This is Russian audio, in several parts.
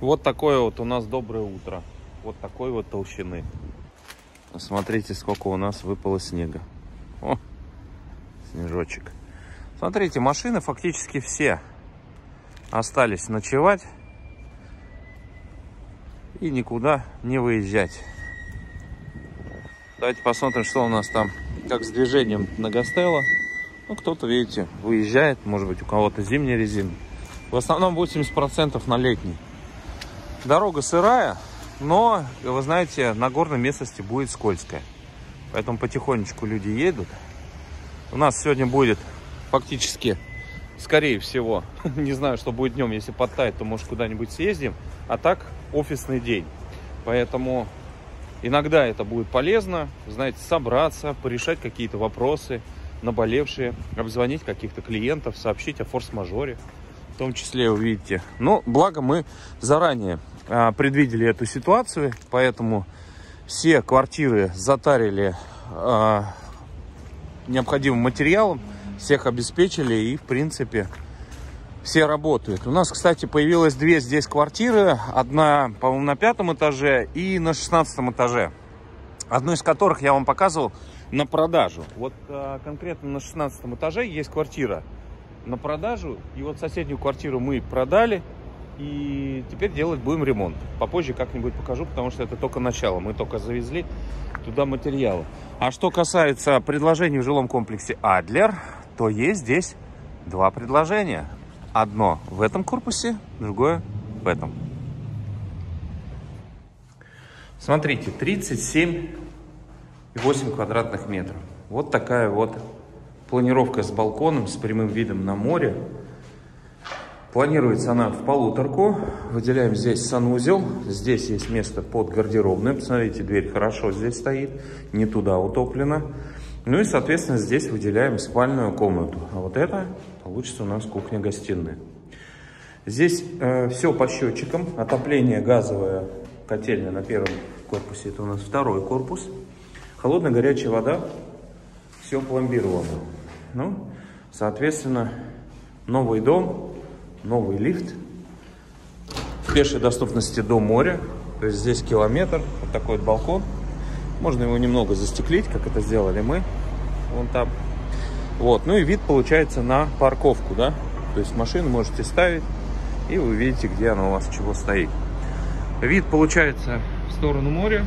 Вот такое вот у нас доброе утро. Вот такой вот толщины. Смотрите, сколько у нас выпало снега. О, снежочек. Смотрите, машины фактически все остались ночевать и никуда не выезжать. Давайте посмотрим, что у нас там, как с движением на Гастелло. Ну, кто-то, видите, выезжает, может быть, у кого-то зимняя резина. В основном 80% на летний. Дорога сырая, но, вы знаете, на горной местности будет скользкая. Поэтому потихонечку люди едут. У нас сегодня будет фактически, скорее всего, не знаю, что будет днем, если подтает, то может куда-нибудь съездим. А так офисный день. Поэтому иногда это будет полезно, знаете, собраться, порешать какие-то вопросы наболевшие, обзвонить каких-то клиентов, сообщить о форс-мажоре. В том числе, вы видите. Но благо мы заранее предвидели эту ситуацию, поэтому все квартиры затарили а, необходимым материалом, всех обеспечили и, в принципе, все работают. У нас, кстати, появилось две здесь квартиры. Одна, по-моему, на пятом этаже и на шестнадцатом этаже. Одну из которых я вам показывал на продажу. Вот а, конкретно на шестнадцатом этаже есть квартира на продажу. И вот соседнюю квартиру мы продали. И теперь делать будем ремонт. Попозже как-нибудь покажу, потому что это только начало. Мы только завезли туда материалы. А что касается предложений в жилом комплексе Адлер, то есть здесь два предложения. Одно в этом корпусе, другое в этом. Смотрите, 37,8 квадратных метров. Вот такая вот планировка с балконом, с прямым видом на море. Планируется она в полуторку. Выделяем здесь санузел. Здесь есть место под гардеробную. Посмотрите, дверь хорошо здесь стоит. Не туда утоплена. Ну и, соответственно, здесь выделяем спальную комнату. А вот это получится у нас кухня-гостиная. Здесь э, все по счетчикам. Отопление газовое, котельная на первом корпусе. Это у нас второй корпус. Холодная горячая вода. Все пломбировано. Ну, соответственно, новый дом новый лифт в пешей доступности до моря. То есть здесь километр, вот такой вот балкон. Можно его немного застеклить, как это сделали мы. Вон там. Вот, ну и вид получается на парковку, да. То есть машину можете ставить, и вы видите, где она у вас чего стоит. Вид получается в сторону моря.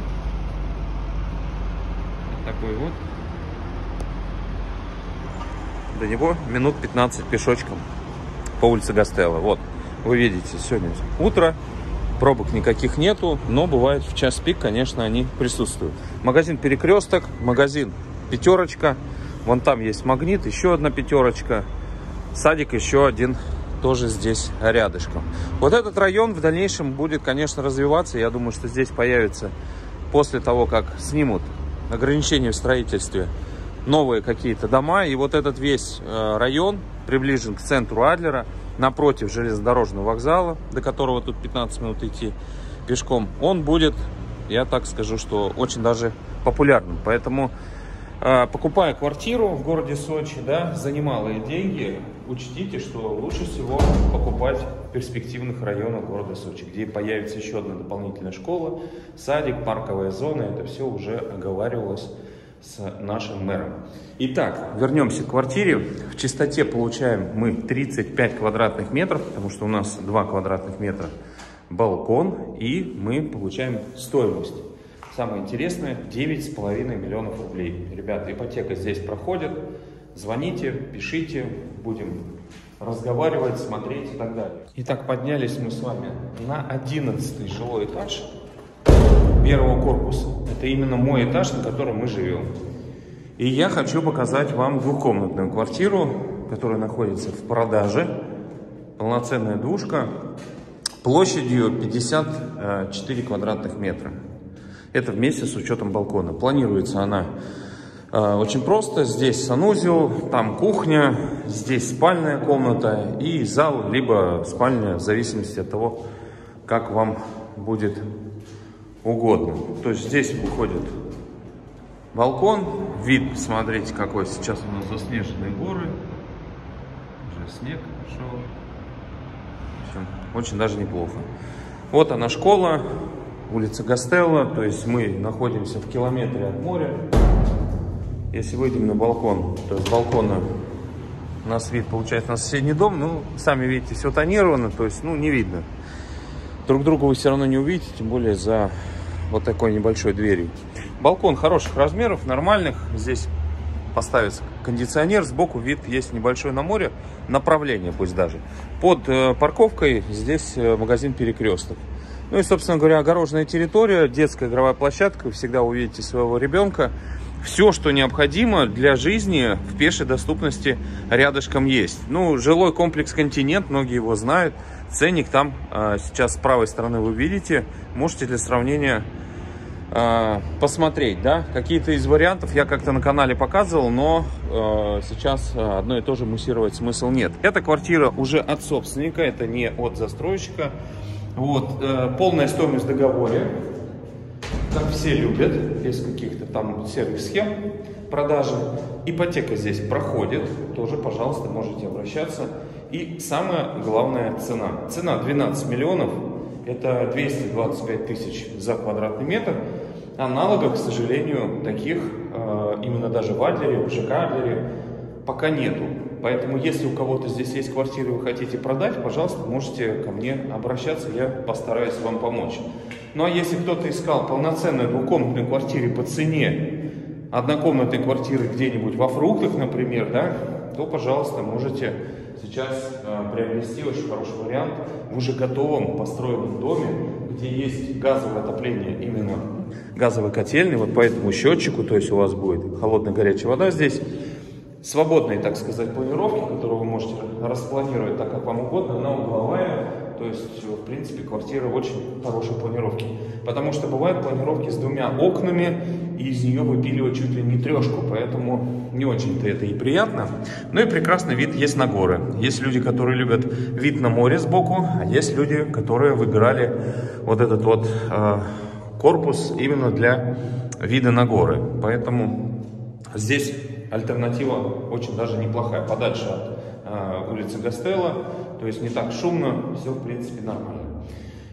Вот такой вот. До него минут 15 пешочком по улице Гастелло. Вот, вы видите, сегодня утро, пробок никаких нету, но бывает в час пик, конечно, они присутствуют. Магазин Перекресток, магазин Пятерочка, вон там есть Магнит, еще одна Пятерочка, садик еще один тоже здесь рядышком. Вот этот район в дальнейшем будет, конечно, развиваться. Я думаю, что здесь появится после того, как снимут ограничения в строительстве новые какие-то дома. И вот этот весь э, район приближен к центру Адлера, напротив железнодорожного вокзала, до которого тут 15 минут идти пешком, он будет, я так скажу, что очень даже популярным. Поэтому, э, покупая квартиру в городе Сочи, да, за немалые деньги, учтите, что лучше всего покупать в перспективных районах города Сочи, где появится еще одна дополнительная школа, садик, парковая зона, это все уже оговаривалось с нашим мэром. Итак, вернемся к квартире. В чистоте получаем мы 35 квадратных метров, потому что у нас 2 квадратных метра балкон, и мы получаем стоимость. Самое интересное, 9,5 миллионов рублей. Ребята, ипотека здесь проходит. Звоните, пишите, будем разговаривать, смотреть и так далее. Итак, поднялись мы с вами на 11 жилой этаж первого корпуса. Это именно мой этаж, на котором мы живем. И я хочу показать вам двухкомнатную квартиру, которая находится в продаже. Полноценная двушка площадью 54 квадратных метра. Это вместе с учетом балкона. Планируется она э, очень просто. Здесь санузел, там кухня, здесь спальная комната и зал, либо спальня, в зависимости от того, как вам будет угодно. То есть здесь выходит балкон, вид, смотрите, какой сейчас у нас заснеженные горы, уже снег шел. В общем, очень даже неплохо. Вот она школа, улица Гастелло, то есть мы находимся в километре от моря. Если выйдем на балкон, то с балкона у нас вид получается на соседний дом. Ну, сами видите, все тонировано, то есть, ну, не видно. Друг друга вы все равно не увидите, тем более за вот такой небольшой дверью. Балкон хороших размеров, нормальных. Здесь поставится кондиционер, сбоку вид есть небольшой на море, направление пусть даже. Под э, парковкой здесь э, магазин «Перекресток». Ну и, собственно говоря, огороженная территория, детская игровая площадка, вы всегда увидите своего ребенка. Все, что необходимо для жизни в пешей доступности рядышком есть. Ну, жилой комплекс «Континент», многие его знают. Ценник там а, сейчас с правой стороны вы видите. Можете для сравнения а, посмотреть, да, какие-то из вариантов я как-то на канале показывал, но э, сейчас одно и то же муссировать смысл нет. Эта квартира уже от собственника, это не от застройщика. Вот, э, полная стоимость в договоре, как все любят, без каких-то там серых схем продажи. Ипотека здесь проходит, тоже, пожалуйста, можете обращаться. И самая главная цена. Цена 12 миллионов, это 225 тысяч за квадратный метр. Аналогов, к сожалению, таких э, именно даже в Адлере, в ЖК Адлере пока нету. Поэтому, если у кого-то здесь есть квартира и вы хотите продать, пожалуйста, можете ко мне обращаться, я постараюсь вам помочь. Ну а если кто-то искал полноценную двухкомнатную квартиру по цене однокомнатной квартиры где-нибудь во фруктах, например, да, то, пожалуйста, можете сейчас э, приобрести очень хороший вариант в уже готовом построенном доме, где есть газовое отопление именно газовой котельной, вот по этому счетчику, то есть у вас будет холодная горячая вода здесь, свободные, так сказать, планировки, которые вы можете распланировать так, как вам угодно, она угловая, то есть, в принципе, квартира в очень хорошей планировке. Потому что бывают планировки с двумя окнами, и из нее выпиливать чуть ли не трешку, поэтому не очень-то это и приятно. Ну и прекрасный вид есть на горы. Есть люди, которые любят вид на море сбоку, а есть люди, которые выбирали вот этот вот э, корпус именно для вида на горы. Поэтому здесь альтернатива очень даже неплохая, подальше от э, улицы Гастелла, то есть не так шумно, все в принципе нормально.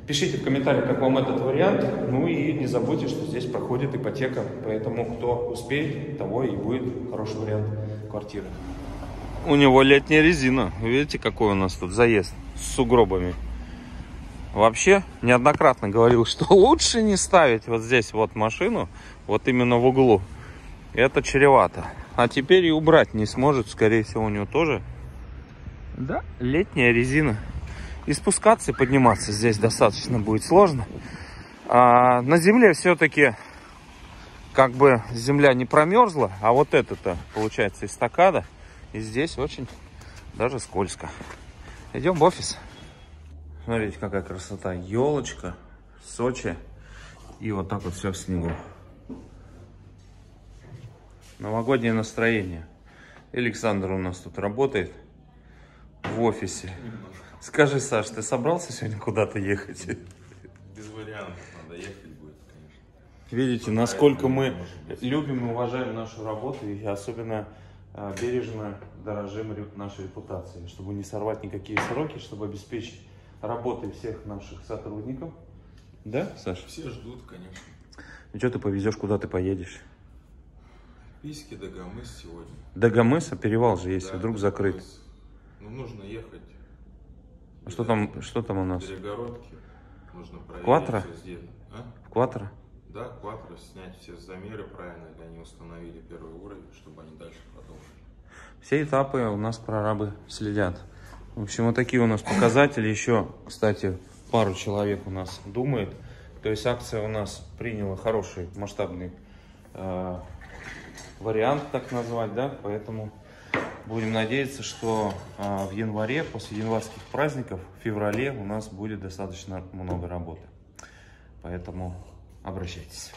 Пишите в комментариях, как вам этот вариант, ну и не забудьте, что здесь проходит ипотека, поэтому кто успеет, того и будет хороший вариант квартиры. У него летняя резина, видите, какой у нас тут заезд с сугробами. Вообще, неоднократно говорил, что лучше не ставить вот здесь вот машину, вот именно в углу. Это чревато. А теперь и убрать не сможет, скорее всего, у него тоже. Да, летняя резина. И спускаться и подниматься здесь достаточно будет сложно. А на земле все-таки как бы земля не промерзла, а вот это-то получается эстакада. И здесь очень даже скользко. Идем в офис. Смотрите, какая красота. Елочка, Сочи. И вот так вот все в снегу. Новогоднее настроение. Александр у нас тут работает в офисе. Скажи, Саш, ты собрался сегодня куда-то ехать? Без вариантов, надо ехать будет, конечно. Видите, насколько мы любим и уважаем нашу работу и особенно а, бережно дорожим нашей репутацией, чтобы не сорвать никакие сроки, чтобы обеспечить работой всех наших сотрудников. Да, Саша? Все ждут, конечно. Ну что ты повезешь, куда ты поедешь? Писки, Дагомыс сегодня. Дагомыс, а перевал же есть, Да, вдруг Дагомыс. закрыт. Ну, нужно ехать. А что там, что там у нас? Перегородки. Нужно проверить Кватро? А? В Кватро? Да, кватро, снять все замеры правильно, или они установили первый уровень, чтобы они дальше продолжили. Все этапы у нас прорабы следят. В общем, вот такие у нас показатели. Еще, кстати, пару человек у нас думает. То есть акция у нас приняла хороший масштабный э, вариант, так назвать, да, поэтому будем надеяться, что э, в январе, после январских праздников, в феврале у нас будет достаточно много работы. Поэтому обращайтесь.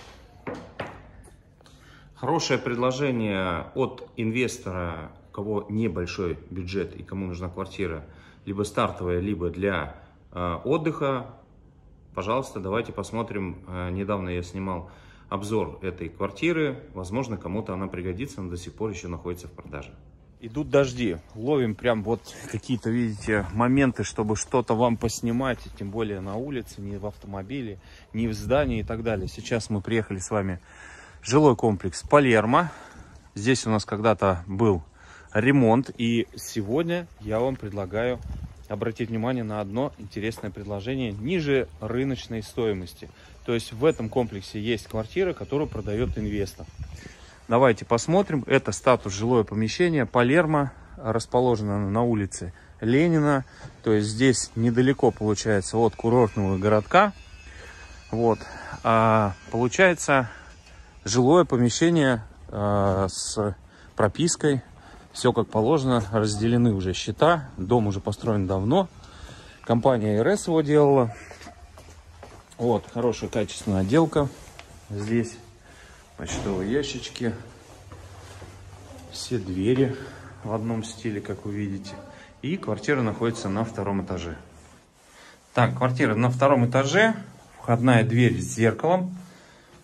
Хорошее предложение от инвестора, у кого небольшой бюджет и кому нужна квартира, либо стартовая, либо для э, отдыха. Пожалуйста, давайте посмотрим. Э, недавно я снимал обзор этой квартиры. Возможно, кому-то она пригодится, но до сих пор еще находится в продаже. Идут дожди. Ловим прям вот какие-то, видите, моменты, чтобы что-то вам поснимать. Тем более на улице, не в автомобиле, не в здании и так далее. Сейчас мы приехали с вами в жилой комплекс Палермо. Здесь у нас когда-то был ремонт. И сегодня я вам предлагаю обратить внимание на одно интересное предложение ниже рыночной стоимости. То есть в этом комплексе есть квартира, которую продает инвестор. Давайте посмотрим. Это статус жилое помещение Палермо. Расположено на улице Ленина. То есть здесь недалеко получается от курортного городка. Вот. А, получается жилое помещение а, с пропиской. Все как положено. Разделены уже счета. Дом уже построен давно. Компания РС его делала. Вот, хорошая качественная отделка. Здесь почтовые ящички. Все двери в одном стиле, как вы видите. И квартира находится на втором этаже. Так, квартира на втором этаже. Входная дверь с зеркалом.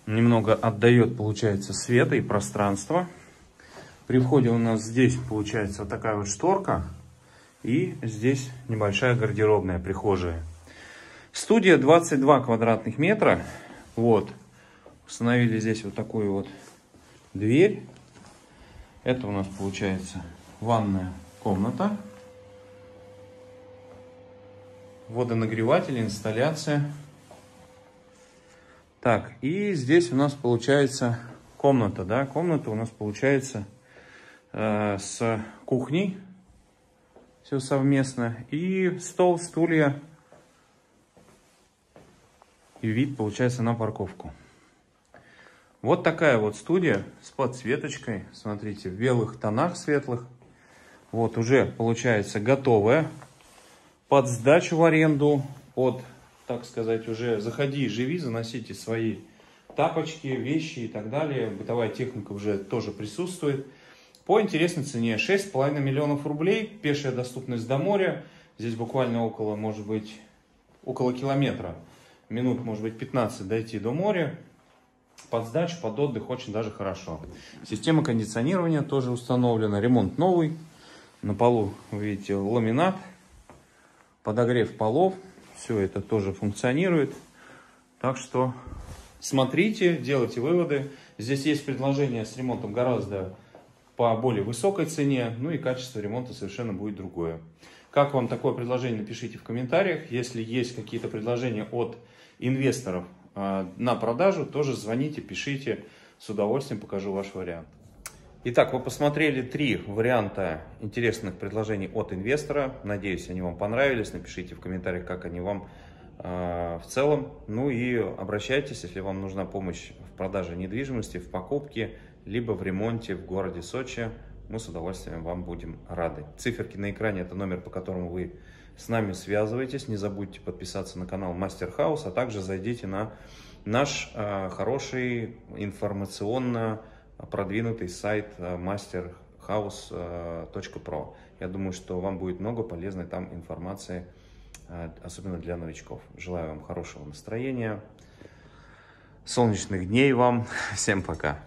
Немного отдает, получается, света и пространства. При входе у нас здесь получается вот такая вот шторка. И здесь небольшая гардеробная прихожая. Студия 22 квадратных метра. Вот. Установили здесь вот такую вот дверь. Это у нас получается ванная комната. Водонагреватель, инсталляция. Так, и здесь у нас получается комната, да, комната у нас получается э, с кухней, все совместно, и стол, стулья, и вид получается на парковку. Вот такая вот студия с подсветочкой. Смотрите, в белых тонах светлых. Вот уже получается готовая. Под сдачу в аренду, под, так сказать, уже заходи, живи, заносите свои тапочки, вещи и так далее. Бытовая техника уже тоже присутствует. По интересной цене 6,5 миллионов рублей. Пешая доступность до моря. Здесь буквально около, может быть, около километра. Минут, может быть, 15 дойти до моря под сдачу, под отдых очень даже хорошо. Система кондиционирования тоже установлена. Ремонт новый. На полу, вы видите, ламинат. Подогрев полов. Все это тоже функционирует. Так что смотрите, делайте выводы. Здесь есть предложение с ремонтом гораздо по более высокой цене. Ну и качество ремонта совершенно будет другое. Как вам такое предложение, напишите в комментариях. Если есть какие-то предложения от инвесторов, на продажу, тоже звоните, пишите, с удовольствием покажу ваш вариант. Итак, вы посмотрели три варианта интересных предложений от инвестора. Надеюсь, они вам понравились. Напишите в комментариях, как они вам э, в целом. Ну и обращайтесь, если вам нужна помощь в продаже недвижимости, в покупке, либо в ремонте в городе Сочи. Мы с удовольствием вам будем рады. Циферки на экране – это номер, по которому вы с нами связывайтесь. Не забудьте подписаться на канал Мастер Хаус, а также зайдите на наш э, хороший информационно продвинутый сайт э, masterhouse.pro. Я думаю, что вам будет много полезной там информации, э, особенно для новичков. Желаю вам хорошего настроения, солнечных дней вам. Всем пока!